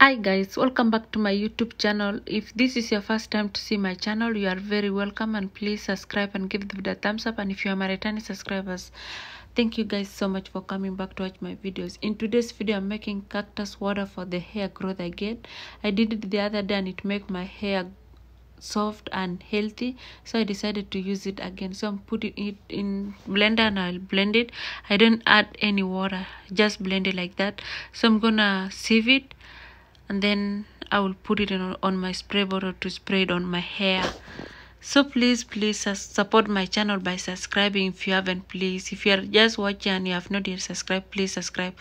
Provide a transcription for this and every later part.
hi guys welcome back to my youtube channel. If this is your first time to see my channel you are very welcome and please subscribe and give the video a thumbs up. And if you are my returning subscribers thank you guys so much for coming back to watch my videos. In today's video i'm making cactus water for the hair growth again i did it the other day and it made my hair soft and healthy so i decided to use it again. So i'm putting it in blender and i'll blend it. I don't add any water just blend it like that. So i'm gonna sieve it and then I will put it on, on my spray bottle to spray it on my hair. So please please support my channel by subscribing if you haven't please. If you are just watching and you have not yet subscribed please subscribe.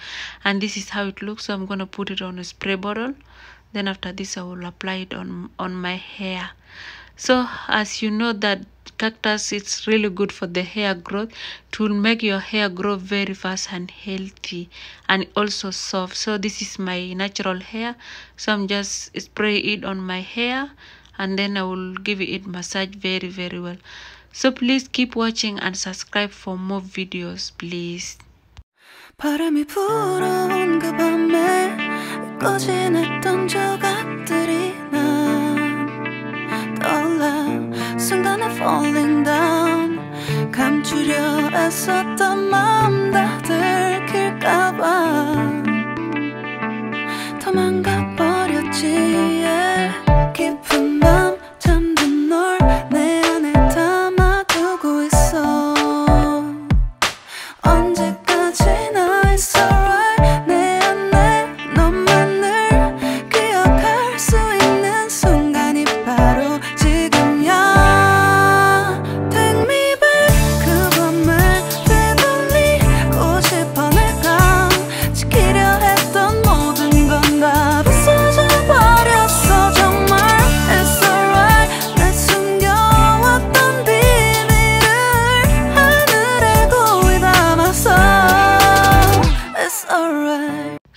And this is how it looks so I'm gonna put it on a spray bottle. Then after this I will apply it on on my hair so as you know that cactus it's really good for the hair growth it will make your hair grow very fast and healthy and also soft so this is my natural hair so i'm just spray it on my hair and then i will give it massage very very well so please keep watching and subscribe for more videos please 바람이 불어온 그 밤에 꺼진했던 조 falling down 감추려 애썼던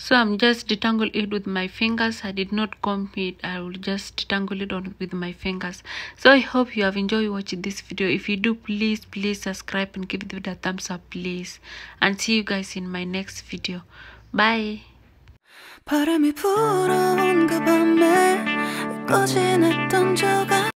so i'm just detangle it with my fingers i did not comb it i will just detangle it on with my fingers so i hope you have enjoyed watching this video if you do please please subscribe and give the video a thumbs up please and see you guys in my next video bye 바람이 불어온 그 밤에 꺼진 했던 조각